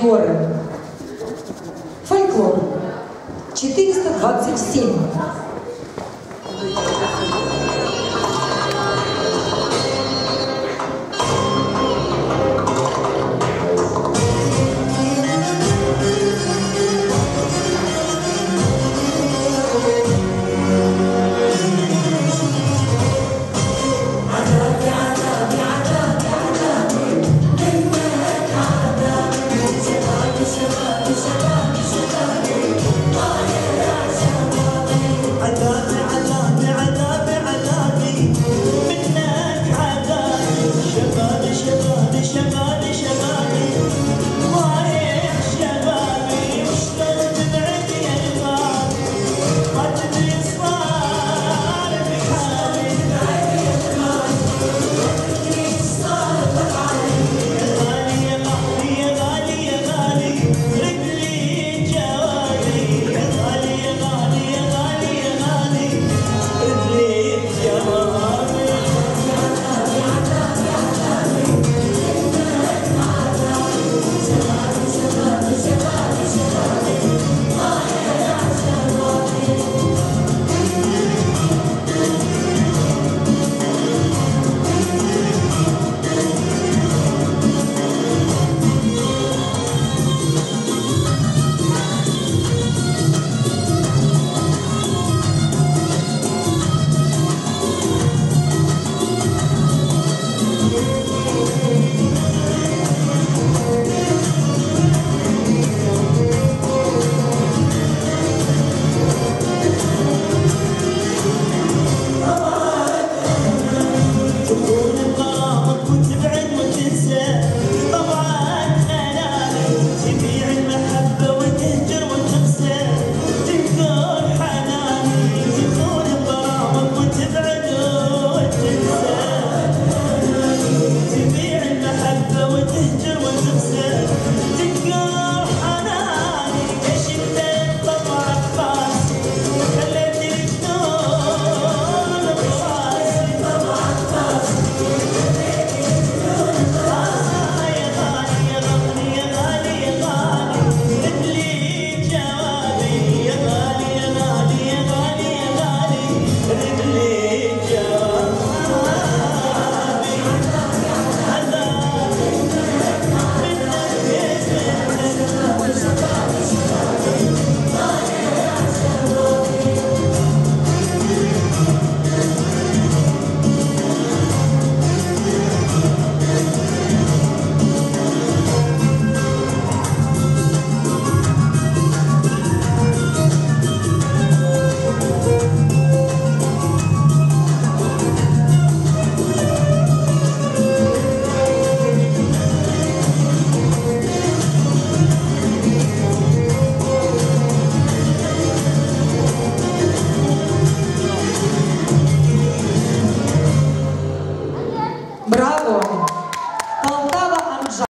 город. Фольклор. 427.